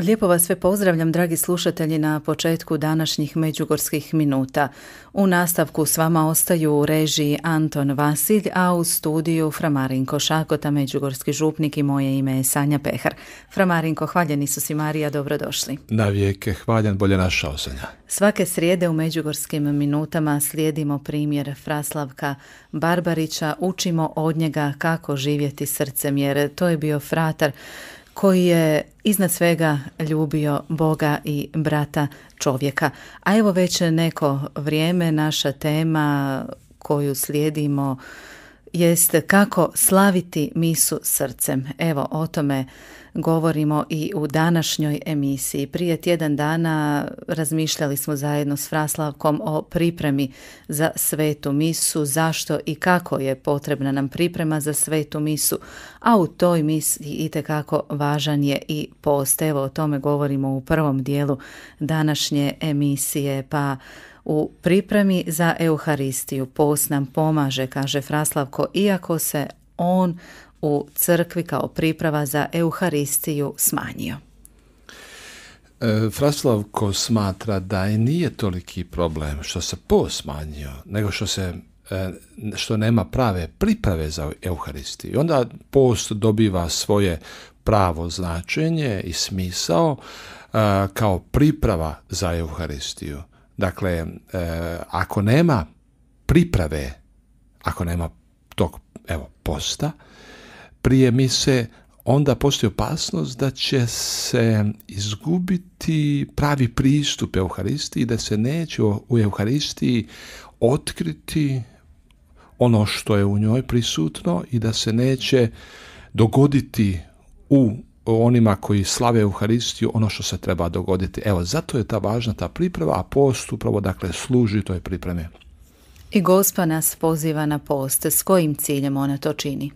Lijepo vas sve pozdravljam, dragi slušatelji, na početku današnjih međugorskih minuta. U nastavku s vama ostaju u režiji Anton Vasilj, a u studiju Framarinko Šakota, međugorski župnik i moje ime je Sanja Pehar. Framarinko, hvaljeni su si Marija, dobrodošli. Na vijeke, hvaljen, bolje našao Sanja. Svake srijede u međugorskim minutama slijedimo primjer Fraslavka Barbarića, učimo od njega kako živjeti srcem, jer to je bio fratar koji je iznad svega ljubio Boga i brata čovjeka. A evo već neko vrijeme naša tema koju slijedimo jest kako slaviti misu srcem. Evo o tome govorimo i u današnjoj emisiji. Prije tjedan dana razmišljali smo zajedno s Fraslavkom o pripremi za svetu misu, zašto i kako je potrebna nam priprema za svetu misu, a u toj misiji itekako važan je i post. Evo o tome govorimo u prvom dijelu današnje emisije, pa u pripremi za Euharistiju post nam pomaže, kaže Fraslavko, iako se on u crkvi kao priprava za Euharistiju smanjio. E, Fraslavko smatra da i nije toliki problem što se post smanjio, nego što se e, što nema prave priprave za Euharistiju. Onda post dobiva svoje pravo značenje i smisao e, kao priprava za Euharistiju. Dakle, ako nema priprave, ako nema tog evo posta, prije mise, onda postoji opasnost da će se izgubiti pravi pristup Euharistiji, da se neće u Euharistiji otkriti ono što je u njoj prisutno i da se neće dogoditi u onima koji slave Euharistiju ono što se treba dogoditi. Evo, zato je ta važna ta priprava, a post upravo dakle služi toj pripremi. I Gospa nas poziva na post. S kojim ciljem ona to čini?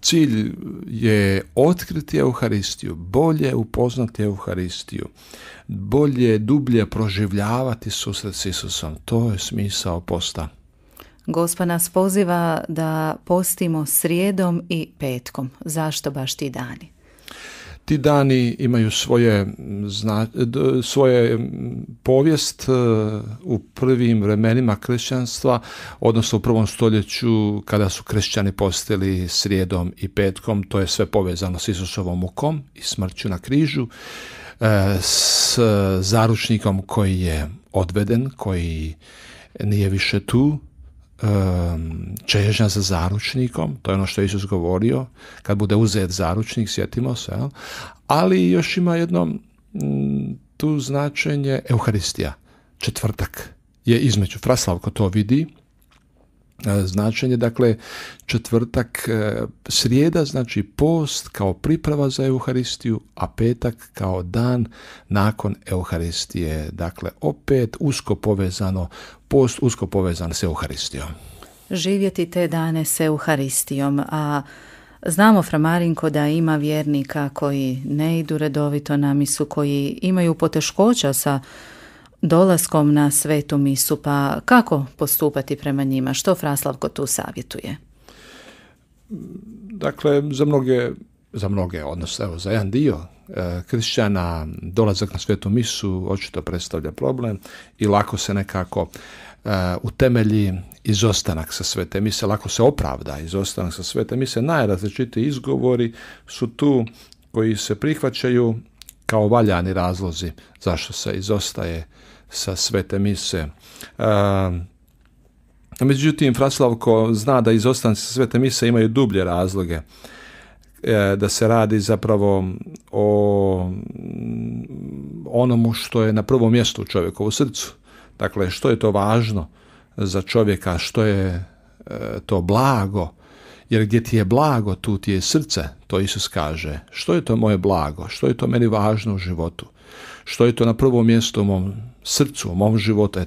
Cilj je otkriti Euharistiju, bolje upoznati Euharistiju, bolje, dublje proživljavati susret s Isusom. To je smisao posta. Gospa nas poziva da postimo srijedom i petkom. Zašto baš ti dani? Ti dani imaju svoje, zna, svoje povijest e, u prvim vremenima kršćanstva, odnosno u prvom stoljeću kada su kršćani postali srijedom i petkom, to je sve povezano s Isusovom mukom i smrću na križu, e, s zaručnikom koji je odveden, koji nije više tu, čežnja za zaručnikom, to je ono što je Isus govorio, kad bude uzet zaručnik, sjetimo se, ali još ima jedno tu značenje Euharistija, četvrtak je između, Fraslavko to vidi, značenje, dakle četvrtak, e, srijeda znači post kao priprava za Euharistiju, a petak kao dan nakon Euharistije. Dakle, opet usko povezano, post usko povezan s Euharistijom. Živjeti te dane s Euharistijom, a Znamo, Framarinko, da ima vjernika koji ne idu redovito na misu, koji imaju poteškoća sa dolaskom na svetu misu, pa kako postupati prema njima? Što Fraslavko tu savjetuje? Dakle, za mnoge, za mnoge, odnosno evo, za jedan dio e, kršćana dolazak na svetu misu očito predstavlja problem i lako se nekako e, utemelji izostanak sa svete mise, lako se opravda izostanak sa svete mise. Najrazličitiji izgovori su tu koji se prihvaćaju kao valjani razlozi zašto se izostaje sa svete mise. međutim, Fraslavko zna da izostanci sa svete mise imaju dublje razloge e, da se radi zapravo o onomu što je na prvom mjestu u čovjekovu srcu. Dakle, što je to važno za čovjeka, što je e, to blago, jer gdje ti je blago, tu ti je srce, to Isus kaže. Što je to moje blago? Što je to meni važno u životu? Što je to na prvom mjestu u mom srcu, u mom životu? E,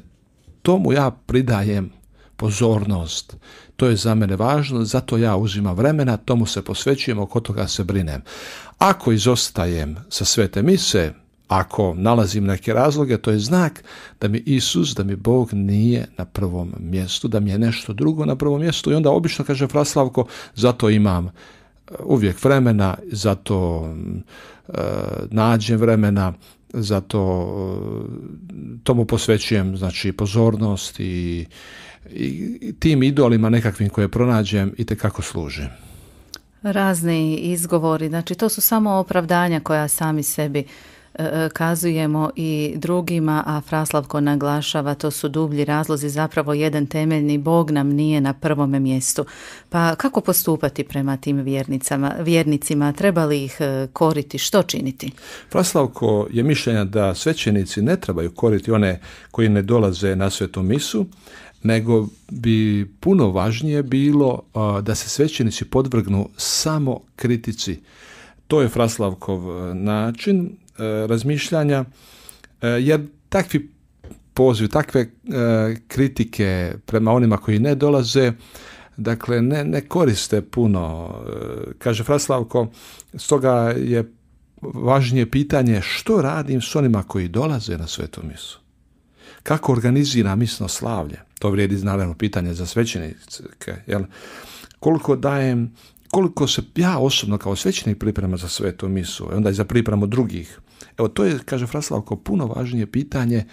tomu ja pridajem pozornost. To je za mene važno, zato ja uzimam vremena, tomu se posvećujem, oko toga se brinem. Ako izostajem sa svete mise, ako nalazim neke razloge, to je znak da mi Isus, da mi Bog nije na prvom mjestu, da mi je nešto drugo na prvom mjestu i onda obično kaže Fraslavko, zato imam uh, uvijek vremena, zato nađem vremena za to, tomu posvećujem znači pozornost i, i tim idolima nekakvim koje pronađem i kako služim. Razni izgovori, znači to su samo opravdanja koja sami sebi E, kazujemo i drugima, a Fraslavko naglašava to su dublji razlozi, zapravo jedan temeljni Bog nam nije na prvome mjestu. Pa kako postupati prema tim vjernicama, vjernicima, treba li ih e, koriti, što činiti? Fraslavko je mišljenja da svećenici ne trebaju koriti one koji ne dolaze na svetu misu, nego bi puno važnije bilo da se svećenici podvrgnu samo kritici. To je Fraslavkov e, način E, razmišljanja, e, jer takvi poziv, takve e, kritike prema onima koji ne dolaze, dakle ne, ne koriste puno. Kaže Fraslavko, stoga je važnije pitanje što radim s onima koji dolaze na svetu misu. Kako organizira misno slavlje? To vrijedi naravno pitanje za svećenike. Jel? Koliko dajem koliko se ja osobno kao svećenik priprema za svetu misu, onda i za pripremu drugih. Evo, to je, kaže Fraslavko, puno važnije pitanje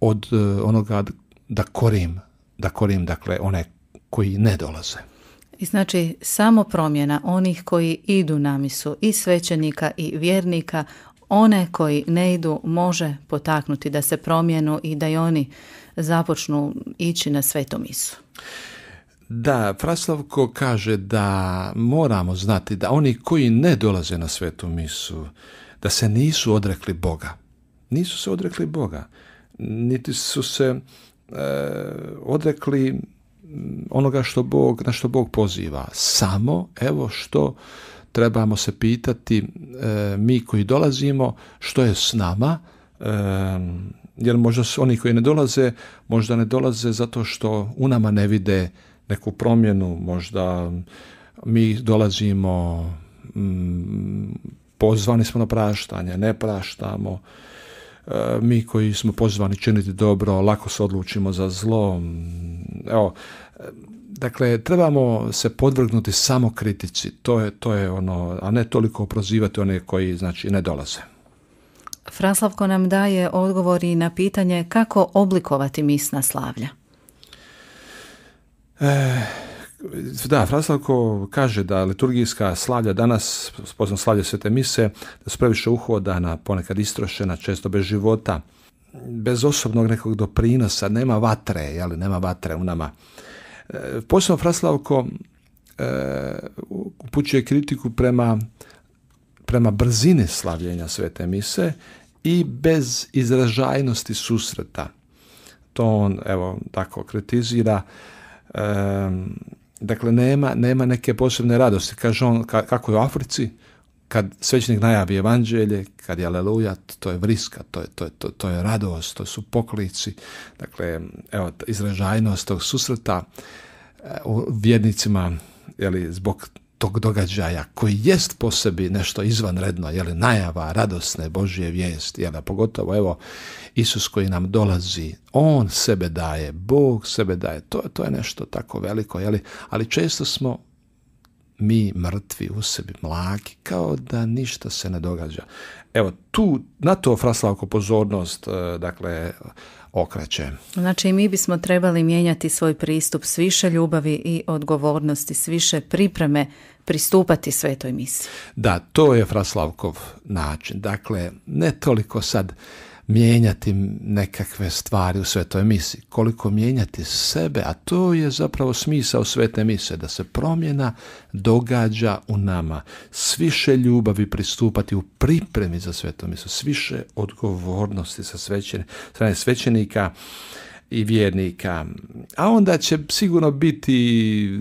od uh, onoga da korim, da korim, dakle, one koji ne dolaze. I znači, samo promjena onih koji idu na misu, i svećenika i vjernika, one koji ne idu može potaknuti da se promjenu i da i oni započnu ići na svetu misu. Da, Fraslavko kaže da moramo znati da oni koji ne dolaze na svetu misu, da se nisu odrekli Boga. Nisu se odrekli Boga. Niti su se e, odrekli onoga što Bog, na što Bog poziva. Samo, evo što trebamo se pitati e, mi koji dolazimo, što je s nama, e, jer možda su oni koji ne dolaze, možda ne dolaze zato što u nama ne vide neku promjenu, možda mi dolazimo, mm, pozvani smo na praštanje, ne praštamo, e, mi koji smo pozvani činiti dobro, lako se odlučimo za zlo. Evo, dakle, trebamo se podvrgnuti samo kritici, to je, to je ono, a ne toliko prozivati one koji znači ne dolaze. Fraslavko nam daje odgovori na pitanje kako oblikovati misna slavlja. E, da, Fraslavko kaže da liturgijska slavlja danas, spoznam slavlja svete mise, da su previše uhodana, ponekad istrošena, često bez života, bez osobnog nekog doprinosa, nema vatre, jeli, nema vatre u nama. E, posebno Fraslavko e, upućuje kritiku prema, prema brzini slavljenja svete mise i bez izražajnosti susreta. To on, evo, tako kritizira dakle, nema, nema neke posebne radosti. Kaže on, kako je u Africi, kad svećnik najavi evanđelje, kad je aleluja, to je vriska, to je, to je, to, to je radost, to su poklici. Dakle, evo, izražajnost tog susreta e, u vjernicima, jeli, zbog tog događaja koji jest po sebi nešto izvanredno, li najava radosne Božje vijesti, jel, pogotovo evo Isus koji nam dolazi, On sebe daje, Bog sebe daje, to, to je nešto tako veliko, jeli, ali često smo mi mrtvi u sebi, mlaki, kao da ništa se ne događa. Evo, tu, na to Fraslavko pozornost, e, dakle, okreće. Znači mi bismo trebali mijenjati svoj pristup s više ljubavi i odgovornosti, s više pripreme pristupati svetoj misiji. Da, to je Fraslavkov način. Dakle, ne toliko sad mijenjati nekakve stvari u svetoj misiji, koliko mijenjati sebe, a to je zapravo smisao svete mise, da se promjena događa u nama, s više ljubavi pristupati u pripremi za svetu misu, s više odgovornosti sa strane svećenika, i vjernika. A onda će sigurno biti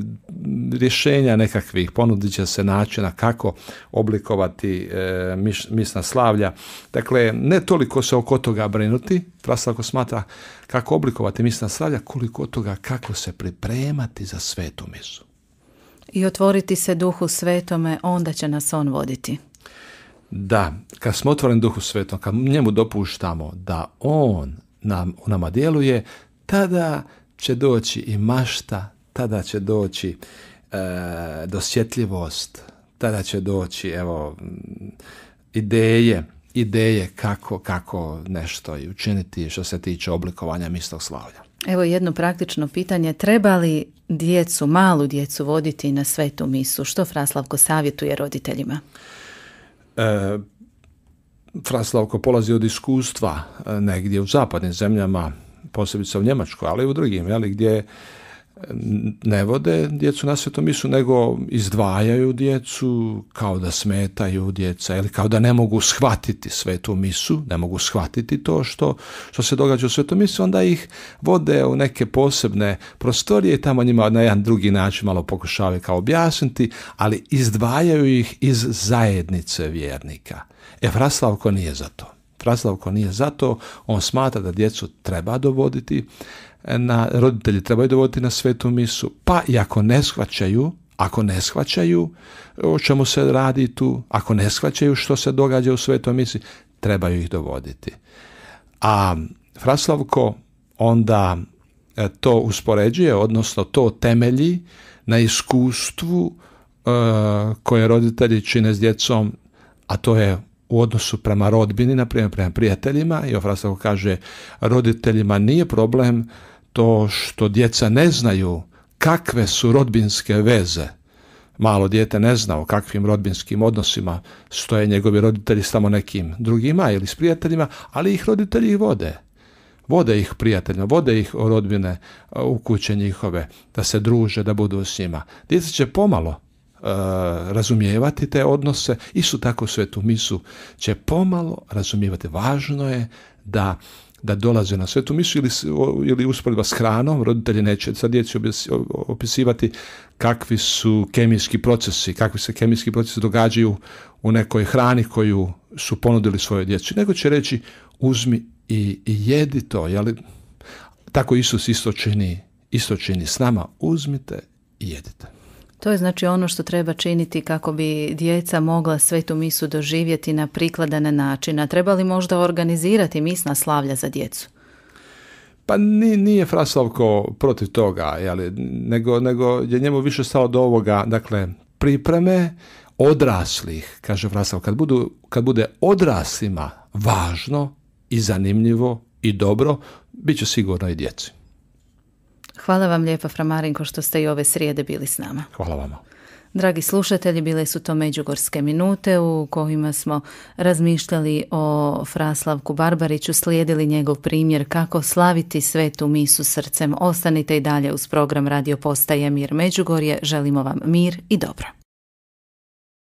rješenja nekakvih, ponudit će se načina kako oblikovati e, misna slavlja. Dakle, ne toliko se oko toga brinuti, ako smatra kako oblikovati misna slavlja, koliko toga kako se pripremati za svetu misu. I otvoriti se duhu svetome, onda će nas on voditi. Da, kad smo otvoreni duhu svetom, kad njemu dopuštamo da on nam, u nama djeluje, tada će doći i mašta, tada će doći e, dosjetljivost, tada će doći evo ideje, ideje kako, kako nešto i učiniti što se tiče oblikovanja misnog slavlja. Evo jedno praktično pitanje, treba li djecu, malu djecu voditi na svetu misu? Što Fraslavko savjetuje roditeljima? E, Fraslavko polazi od iskustva e, negdje u zapadnim zemljama, posebice u Njemačkoj, ali i u drugim, jeli, gdje ne vode djecu na svetom misu, nego izdvajaju djecu kao da smetaju djeca ili kao da ne mogu shvatiti svetu misu, ne mogu shvatiti to što, što se događa u svetom misu, onda ih vode u neke posebne prostorije i tamo njima na jedan drugi način malo pokušavaju kao objasniti, ali izdvajaju ih iz zajednice vjernika. E, Fraslavko nije za to. Fraslavko nije za to, on smatra da djecu treba dovoditi na roditelji trebaju dovoditi na svetu misu, pa i ako ne shvaćaju, ako ne shvaćaju o čemu se radi tu, ako ne shvaćaju što se događa u svetom misi, trebaju ih dovoditi. A Fraslavko onda e, to uspoređuje, odnosno to temelji na iskustvu e, koje roditelji čine s djecom, a to je u odnosu prema rodbini, na primjer prema prijateljima, i Fraslavko kaže roditeljima nije problem to što djeca ne znaju kakve su rodbinske veze. Malo dijete ne zna o kakvim rodbinskim odnosima stoje njegovi roditelji s tamo nekim drugima ili s prijateljima, ali ih roditelji vode. Vode ih prijateljima, vode ih rodbine u kuće njihove, da se druže, da budu s njima. Djeca će pomalo razumijevati te odnose, isto tako svetu misu će pomalo razumijevati. Važno je da da dolaze na svetu misu ili, ili usporedba s hranom, roditelji neće sad djeci opisivati kakvi su kemijski procesi, kakvi se kemijski procesi događaju u nekoj hrani koju su ponudili svojoj djeci, nego će reći uzmi i, i jedi to, jeli? tako Isus isto čini, isto čini s nama, uzmite i jedite. To je znači ono što treba činiti kako bi djeca mogla svetu misu doživjeti na prikladan način. A treba li možda organizirati misna slavlja za djecu? Pa nije, Fraslavko protiv toga, jeli, nego, nego je njemu više stalo do ovoga, dakle, pripreme odraslih, kaže Fraslav, kad, budu, kad bude odraslima važno i zanimljivo i dobro, bit će sigurno i djeci. Hvala vam lijepa, Framarinko, što ste i ove srijede bili s nama. Hvala vama. Dragi slušatelji, bile su to Međugorske minute u kojima smo razmišljali o Fraslavku Barbariću, slijedili njegov primjer kako slaviti svetu misu srcem. Ostanite i dalje uz program Radio Postaje Mir Međugorje. Želimo vam mir i dobro.